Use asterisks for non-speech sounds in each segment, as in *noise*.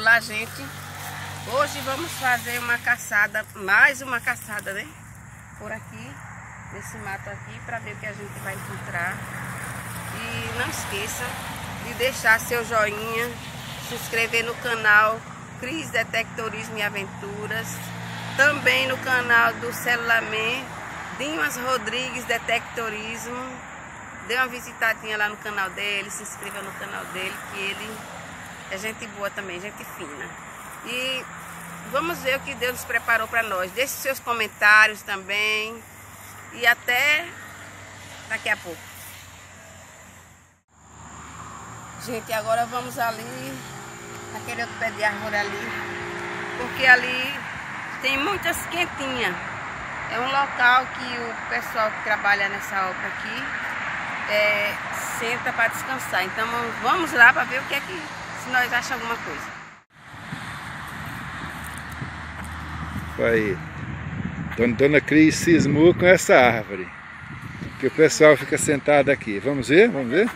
Olá, gente. Hoje vamos fazer uma caçada, mais uma caçada, né? Por aqui, nesse mato aqui, para ver o que a gente vai encontrar. E não esqueça de deixar seu joinha, se inscrever no canal Cris Detectorismo e Aventuras, também no canal do Celularman, Dimas Rodrigues Detectorismo. Dê uma visitadinha lá no canal dele, se inscreva no canal dele, que ele é gente boa também, gente fina. E vamos ver o que Deus nos preparou para nós. Deixe seus comentários também. E até daqui a pouco. Gente, agora vamos ali, naquele outro pé de árvore ali. Porque ali tem muitas quentinhas. É um local que o pessoal que trabalha nessa obra aqui é, senta para descansar. Então vamos lá para ver o que é que se nós achamos alguma coisa. Aí, Dona, Dona Cris cismou com essa árvore. Que o pessoal fica sentado aqui. Vamos ver? Vamos ver?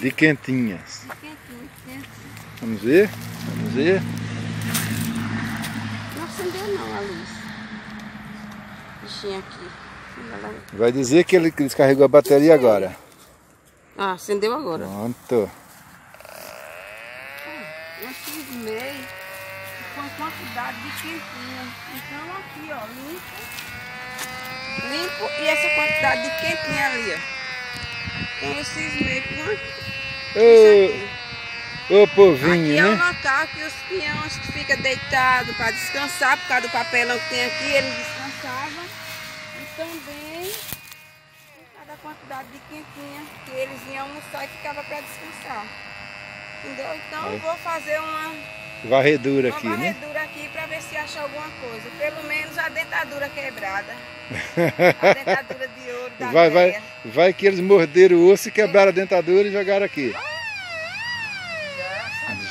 De quentinhas. Vamos ver? Vamos ver? Não acendeu não a luz. Bichinho aqui. Vai dizer que ele descarregou a bateria agora. Ah, acendeu agora. Pronto. Eu cismei com quantidade de quentinha. Então aqui, ó, limpo. Limpo e essa quantidade de quentinha ali, ó. Então eu cismei com Ô, ô povinho, aqui né? é o local que os peões que ficam deitados para descansar, por causa do papelão que tem aqui, eles descansavam. E também da quantidade de quentinha que eles iam almoçar e ficava para descansar. Entendeu? Então vou fazer uma varredura uma aqui, varredura né? aqui para ver se acha alguma coisa. Pelo menos a dentadura quebrada. *laughs* a dentadura de ouro da vai, vai, vai que eles morderam o osso e quebraram a dentadura e jogaram aqui.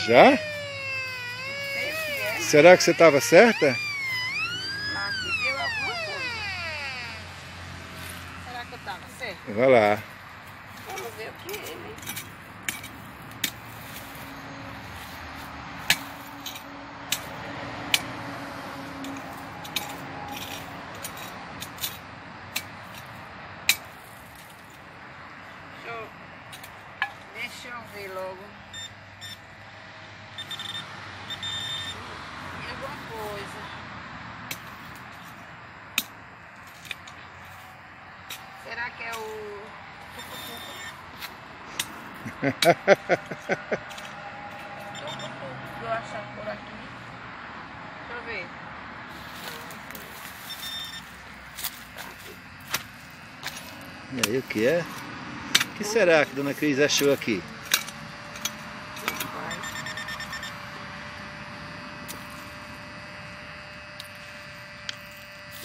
Já? É. Será que você estava certa? Mas aqui deu alguma coisa. Será que eu estava certo? Vai lá. Vamos ver o que é, né? Deixa eu, deixa eu ver logo. Tem alguma coisa. Que é o. *laughs* Vou achar por aqui. Deixa eu ver. E aí, o que é? O que será que Dona Cris achou aqui?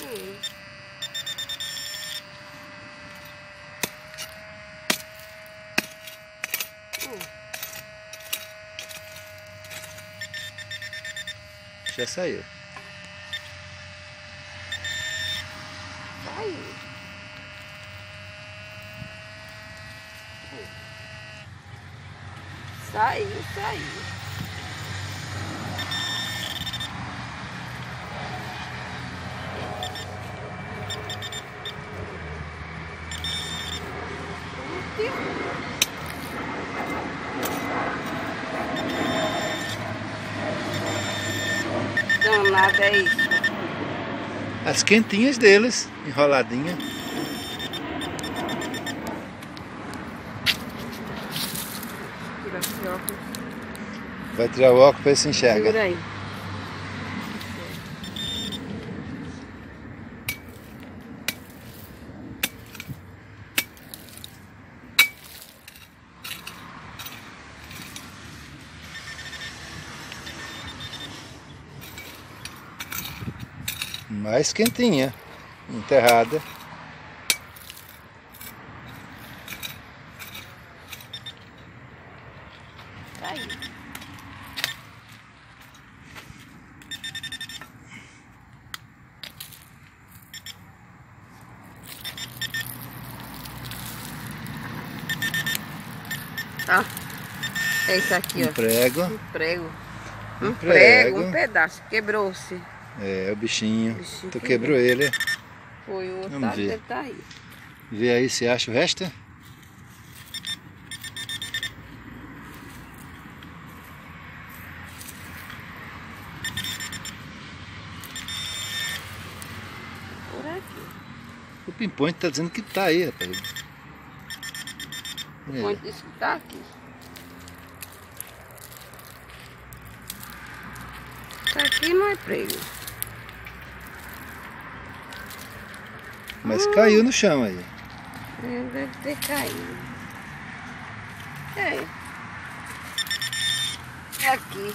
Hum. Hum. Já saiu. Aí. Saiu, saiu. Danado é isso. As quentinhas deles, enroladinha. Vai tirar o óculos para ver se enxerga. Segura aí. Mais quentinha, enterrada. Tá aí. Tá. É isso aqui, um ó. prego. Um prego. Um, Um prego, prego. um pedaço. Quebrou-se. É, o bichinho. O bichinho tu quebrou. quebrou ele. Foi o outro Vamos ver. dele tá aí. Vê aí se acha o resto. Por aqui. O Pimpões tá dizendo que tá aí, rapaz. É. Onde disse que tá aqui. Isso aqui não é prego. Mas caiu no chão aí. É, Deve ter caído. É. É aqui.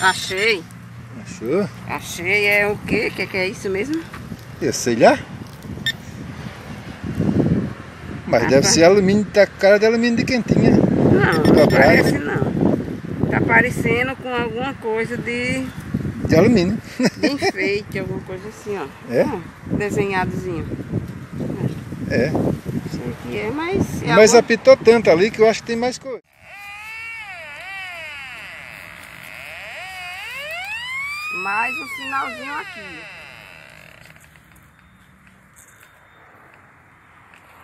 Achei. Achou? Achei. É o quê? O que, que é isso mesmo? Eu sei lá. Mas Ah, deve tá. ser alumínio, tá cara de alumínio de quentinha. Não, não parece não. Tá parecendo com alguma coisa de, De alumínio. de enfeite, alguma coisa assim, ó. É? Ó, desenhadozinho. É. Sei que é, mas... é Mas alguma- apitou tanto ali que eu acho que tem mais coisa. Mais um sinalzinho aqui.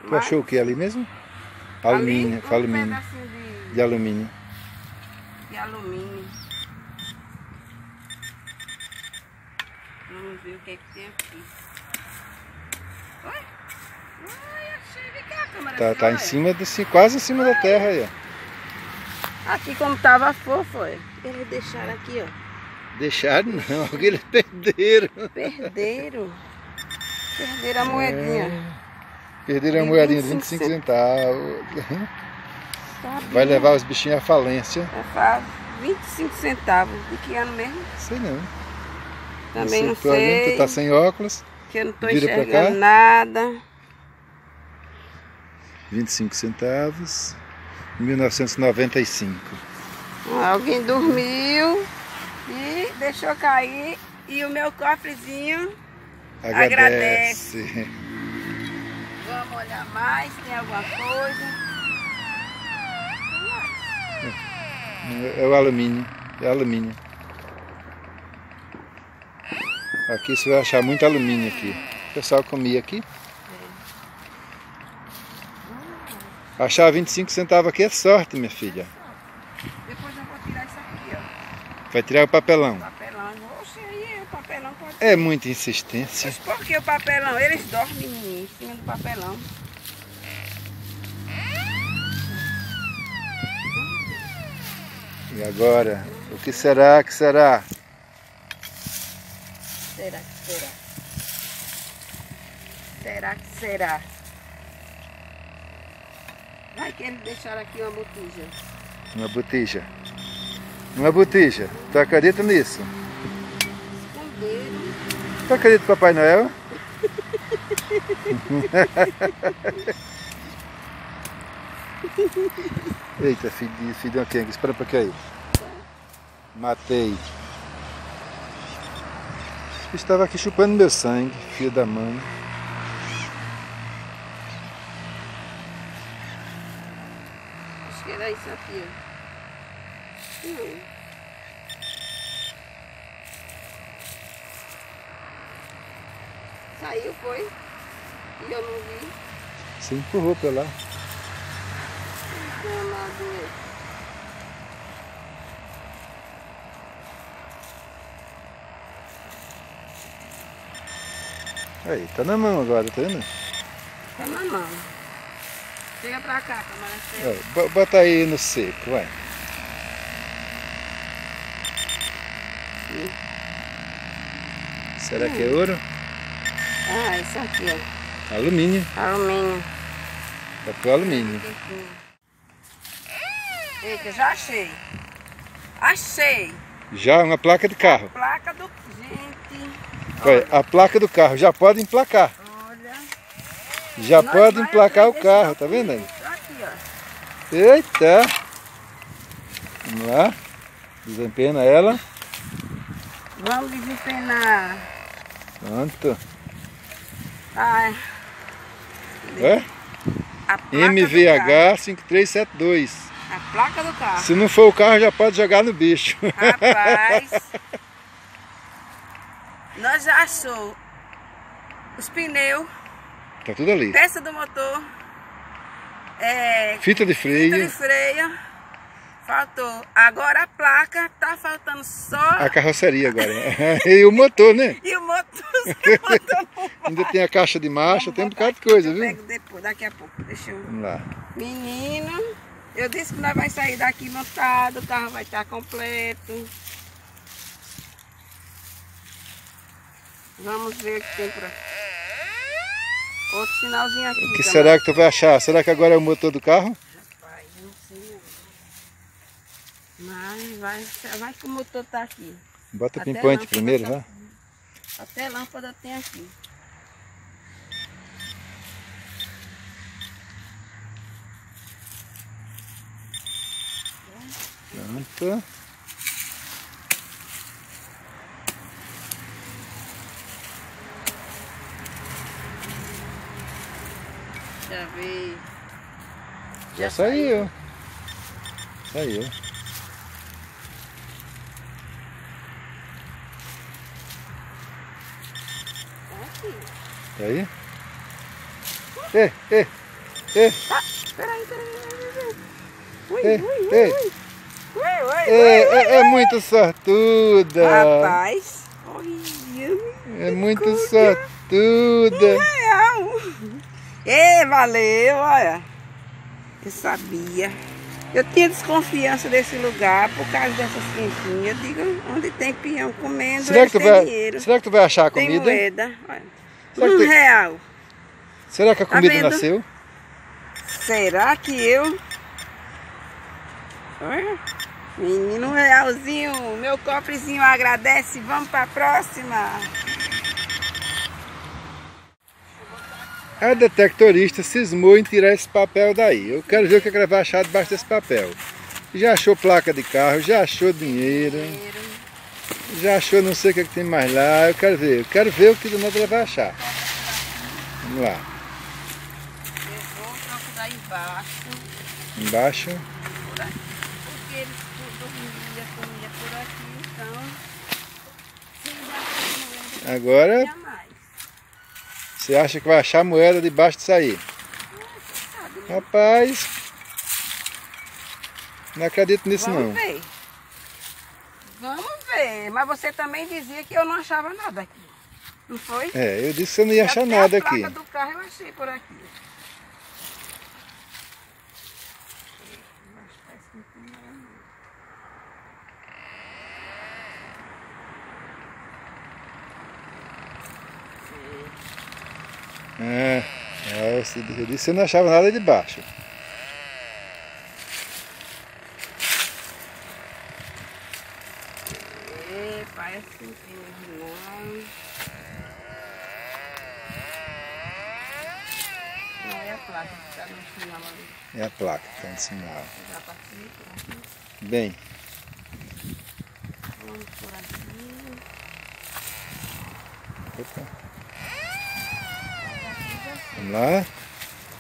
Tu Mais- achou o que ali mesmo? ali, Alumínio, um alumínio. de, De alumínio. De alumínio. Vamos ver o que, é que tem aqui. Oi? Ai, achei. Vem cá, a câmera Tá, tá em cima, desse, quase em cima da terra aí, ó. Aqui como tava fofo, olha. Eles deixaram aqui, ó. Deixaram não, *laughs* eles perderam. Perderam. Perderam a moedinha. Perderam a De moedinha de 25 25 centavos. Sabe? Vai levar os bichinhos à falência. Vai falar 25 centavos. De que ano mesmo? Sei não. Também não Você provavelmente sei. tá sem óculos. Que eu não tô Vira enxergando nada. 25 centavos. 1995. Alguém dormiu e deixou cair. E o meu cofrezinho. Agradece. Vamos olhar mais, tem alguma coisa. É o alumínio. É alumínio. Aqui você vai achar muito alumínio aqui. O pessoal comia aqui. Achar 25 centavos aqui é sorte, minha filha. Depois eu vou tirar isso aqui, ó. Vai tirar o papelão. Papelão. Oxe, aí o papelão pode É muita insistência. Mas por que o papelão? Eles dormem em cima do papelão. E agora? O que será? que será? Será que será? Será que será? Vai que eles deixaram aqui uma botija. Uma botija. Uma botija. Tu acredita nisso? Esconderam. Tu acredita no Papai Noel? *laughs* Eita, filho, filho de uma quenga. Espera pra aí. Matei. Estava aqui chupando meu sangue, filho da mãe. Acho que era isso aqui, ó. Não. Saiu, foi? E eu não vi. Você empurrou pra lá. Aí, tá na mão agora, tá vendo? Tá na mão. Chega pra cá. Ó, bo- Bota aí no seco, vai. Será que é ouro? Ah, isso aqui, ó. Alumínio. Alumínio. Tá pro alumínio. Eita, já achei. Achei. Já uma placa de carro. Placa do. Gente. Olha, a placa do carro já pode emplacar. Olha. Já Nós pode emplacar o carro, tá vendo aí? Aqui, ó. Eita! Vamos lá. Desempena ela. Vamos desempenar. Pronto. Ah, É? a. MVH 5372. A placa do carro. Se não for o carro, já pode jogar no bicho. Rapaz, *laughs* nós já achou os pneus, Tá tudo ali. peça do motor, é, Fita de fita de freio, freio, faltou. Agora a placa, tá faltando só... a carroceria agora. *laughs* e o motor, né? E o motor, *laughs* o motor não Ainda tem a caixa de marcha, Vamos tem um bocado de coisa, viu? pego depois, daqui a pouco. Deixa eu... Vamos lá. Menino, eu disse que nós vai sair daqui montado, o carro vai estar completo. Vamos ver o que tem por aqui. Outro sinalzinho aqui. O que também. será que tu vai achar? Será que agora é o motor do carro? Rapaz, não sei não. Mas vai, vai que o motor tá aqui. Bota Até pinpoint lâmpada primeiro, tá- já. Até lâmpada tem aqui. Pronto. Já veio. Já saiu. Saiu. Tá aqui. Tá aí? Ei, ei, ei, Peraí, peraí, peraí, peraí. Ui, ei, ui, ui, ei. ui. É, é, é muito sortuda. Rapaz, olha. É muito sortuda. Ê, valeu, olha. Eu sabia. Eu tinha desconfiança desse lugar por causa dessas quentinhas. Digo, onde tem peão comendo, Será que, tu vai, dinheiro. será que tu vai achar a Tem comida? moeda. Olha. Será Um tem- real. Será que a Tá comida vendo? nasceu? Será que eu... Olha. Menino realzinho, meu cofrezinho agradece. Vamos pra próxima. A detectorista cismou em tirar esse papel daí. Eu quero ver o que ela vai achar debaixo desse papel. Já achou placa de carro, já achou dinheiro, já achou não sei o que, é que tem mais lá. Eu quero ver, eu quero ver o que danado ela vai achar. Vamos lá. Eu vou procurar embaixo. Embaixo. por aqui. Porque eles dormiam, comia por aqui, então. Se ainda não Agora você acha que vai achar moeda debaixo disso aí. Rapaz, não acredito nisso Vamos não. ver. Vamos ver. Mas você também dizia que eu não achava nada aqui. Não foi? É, eu disse que você não ia achar Até nada a aqui. do carro eu achei por aqui. É, disse que você não achava nada debaixo. Epa, é assim mesmo, não. Não é a placa que está no final ali. É a placa que está no sinal. Já aqui. Bem, Vamos por aqui. opa, vamos lá.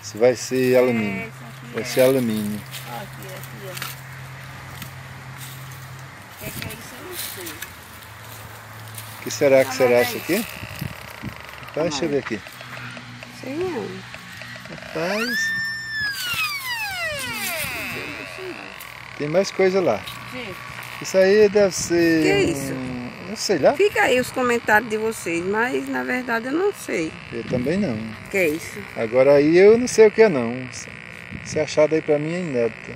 Isso vai ser alumínio. Aqui Vai é. ser alumínio. Aqui, aqui, ó. O que, que é isso? Eu não sei. O que será que será isso é aqui? Tá, deixa eu ver aqui. Sei não. Rapaz, tem mais coisa lá. Gente, Isso aí deve ser. Que é isso? um- Sei lá. fica aí os comentários de vocês, mas na verdade eu não sei Eu também não. que é isso. Agora aí eu não sei o que é não. Se achado aí pra mim é inédito.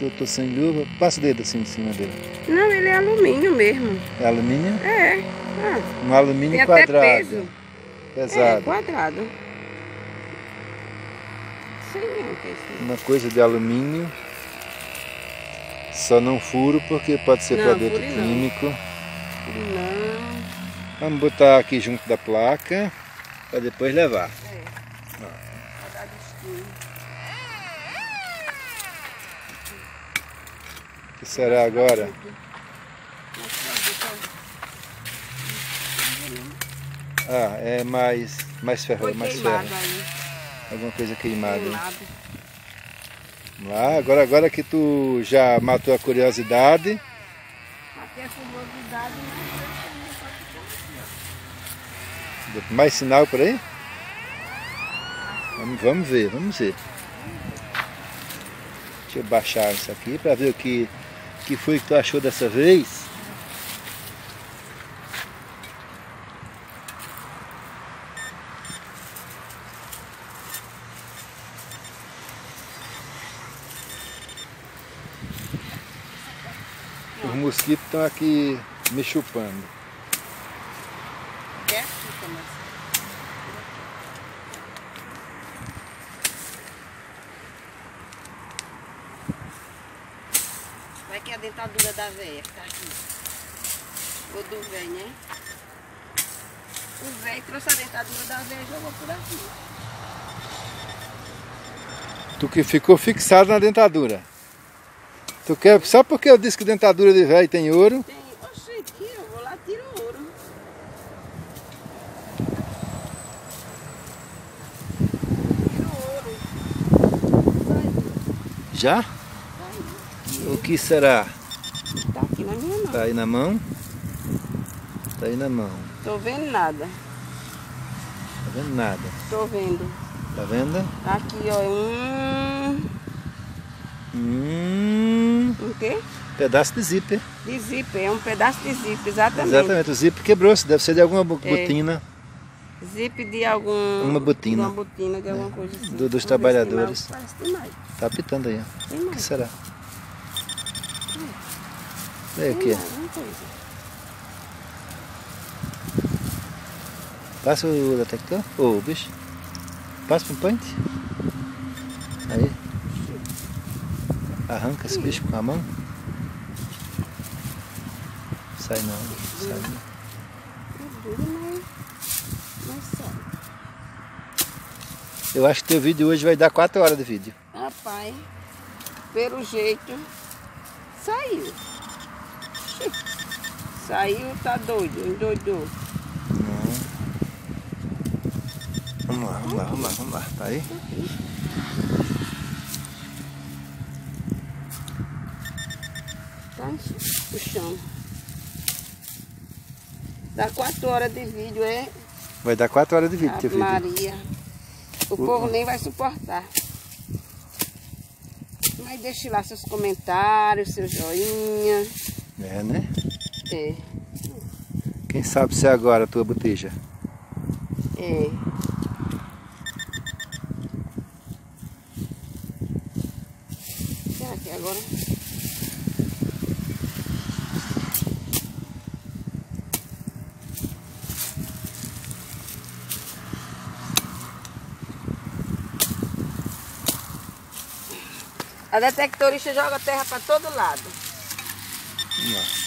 Eu tô sem luva. Passa o dedo assim em cima dele. Não, ele é alumínio mesmo. É alumínio? É. Ah, Um alumínio tem até quadrado. peso. É, Pesado. quadrado. Sei não que é isso. Uma coisa de alumínio. Só não furo porque pode ser Não, produto fure não. químico. Não. Vamos botar aqui junto da placa para depois levar. É. O que será agora? Ah, é mais, mais ferro, Foi mais ferro. aí. Alguma coisa queimada. hein? Lá, agora, agora que tu já matou a curiosidade, Até a fumosidade, mas mais sinal por aí? Vamos, vamos ver, vamos ver. Deixa eu baixar isso aqui para ver o que, que foi que tu achou dessa vez. Os mosquitos estão aqui me chupando. Quer? Fica, mas... Vai que é a dentadura da veia que tá aqui. Ou do velho, né? O velho trouxe a dentadura da veia e jogou por aqui. Tu que ficou fixado na dentadura. Tu quer, só porque eu disse que dentadura de velho tem ouro, Tem. Aqui, eu vou lá tiro ouro. Tiro já? O que será? Tá aqui na minha mão. Tá aí na mão? Tá aí na mão. Tô vendo nada. Tá vendo nada. Tô vendo. Tá vendo? Aqui, ó. Hum. Hum, O quê? pedaço de zíper. De zíper. É um pedaço de zíper, exatamente. Exatamente, o zíper quebrou-se, deve ser de alguma É. botina Zíper de algum. Uma botina. De uma botina, de alguma coisa assim. do- dos Vamos trabalhadores. Tá apitando aí, ó. Tem O que mais. será? É o coisa. Passa o detector? Ô, o bicho. Passa pro pente. Aí. Arranca esse bicho com a mão. Sai não, sai não. Eu acho que teu vídeo hoje vai dar 4 horas de vídeo. Rapaz, pelo jeito, saiu. *laughs* Saiu, tá doido, endoidou. Vamos lá, vamos lá, vamos lá, vamos lá. Tá aí? Tá chão. Dá quatro horas de vídeo, é? Vai dar 4 horas de vídeo teu vídeo. Maria. O povo nem vai suportar. Mas deixe lá seus comentários, seu joinha. É, né? É, Quem sabe se é agora a tua botija. é. Será que é agora? A detectorista joga terra para todo lado. Vamos lá.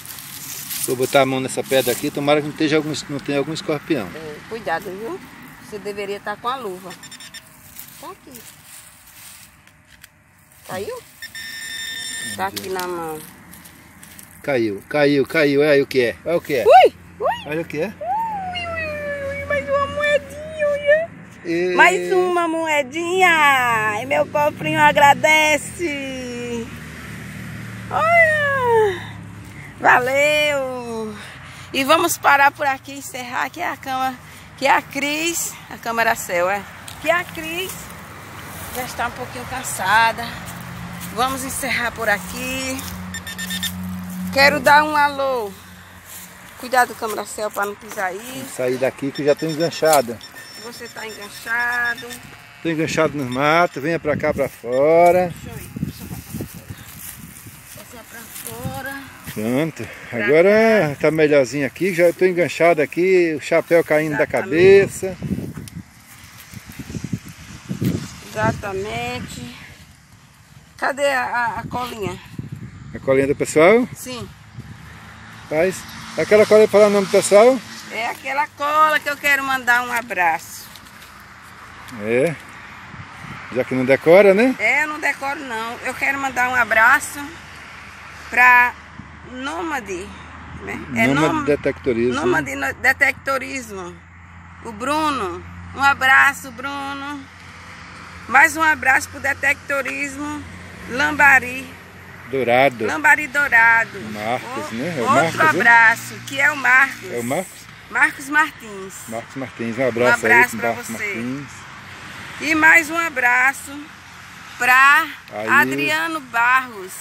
Vou botar a mão nessa pedra aqui, tomara que não, esteja algum, não tenha algum escorpião. É, cuidado, viu? Você deveria estar com a luva. Tá aqui. Caiu? Tá aqui na mão. Caiu, caiu, caiu. Olha aí o que é. Olha o que é. Ui! Ui! Olha o que é. Ui, ui, ui, ui, mais uma moedinha, olha. E... Mais uma moedinha. E meu cofrinho agradece. Olha. Valeu. E vamos parar por aqui, encerrar aqui a cama, que a Cris, a câmera céu, é. Que a Cris já está um pouquinho cansada. Vamos encerrar por aqui. Quero dar um alô. Cuidado, câmera céu, para não pisar aí. Sair daqui que já estou enganchada. Você está enganchado. Estou enganchado nos matos, venha pra cá pra fora. Deixa eu ir. Deixa eu passar pra fora. Pronto. Agora tá melhorzinho aqui, já estou enganchado aqui, o chapéu caindo da cabeça. Exatamente. Cadê a, a- colinha? A colinha do pessoal. Sim. Faz. Aquela colinha falar o nome do pessoal? É aquela cola que eu quero mandar um abraço. É. Já que não decora, né? É, eu não decoro não. Eu quero mandar um abraço pra Nômade. Né? É Nômade detectorismo. Nômade Detectorismo. o Bruno. Um abraço, Bruno. Mais um abraço pro Detectorismo Lambari. Dourado. Lambari Dourado. Marcos, o, né? É o outro Marcos, né? abraço, que é o Marcos. É o Marcos? Marcos Martins. Marcos Martins. Um abraço, Um abraço aí Marcos você. Martins. E mais um abraço para. Adriano Barros,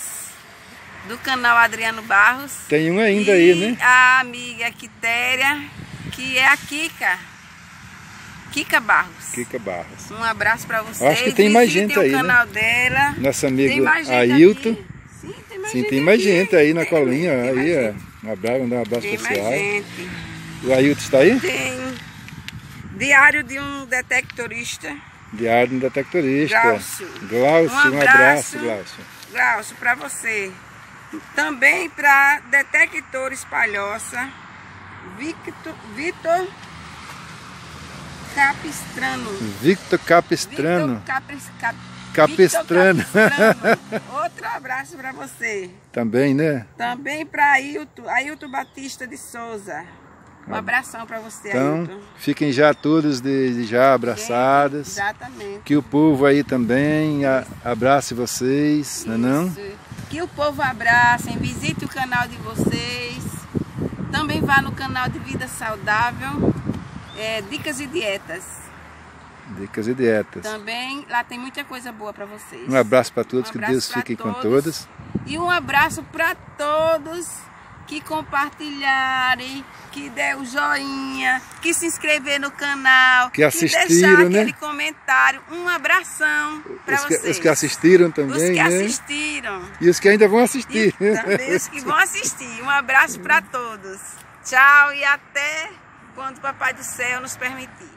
do canal Adriano Barros. Tem um ainda aí, né? a amiga Quitéria, que é a Kika. Kika Barros. Kika Barros. Um abraço para vocês. Acho que tem mais Visitem gente aí, o né? canal dela. Nossa amiga Ailton. aqui. Sim, tem mais Sim, gente tem mais gente aí na Tem, colinha. Aí, ó. Um abraço, um abraço especial. O Ailton está aí? Tem Diário de um Detectorista. Diário do Detectorista. Glaucio. Glaucio, Um um abraço. Glaucio. Glaucio, para você. Também para Detector Espalhoça. Victor, Vitor Capistrano. Victor Capistrano. Vitor Capis, Cap, Capistrano. Capistrano. *laughs* Outro abraço para você. Também, né? Também para Ailton, Ailton Batista de Souza. Um abração para você, Então, Ailton. fiquem já todos desde já abraçadas. Exatamente. Que o povo aí também a- abrace vocês, não é não? Isso. Que o povo abracem, visite o canal de vocês. Também vá no canal de Vida Saudável, é, Dicas e Dietas. Dicas e dietas. Também lá tem muita coisa boa para vocês. Um abraço para todos, Um que abraço Deus pra fique com todos. todas. E um abraço para todos que compartilharem, que der o joinha, que se inscrever no canal, Que assistiram, deixar né? aquele comentário. Um abração para Os que, vocês. os que assistiram Os também, que né? assistiram. E os que ainda vão E assistir. também os que vão assistir. Um abraço para todos. Tchau e até quando o Papai do Céu nos permitir.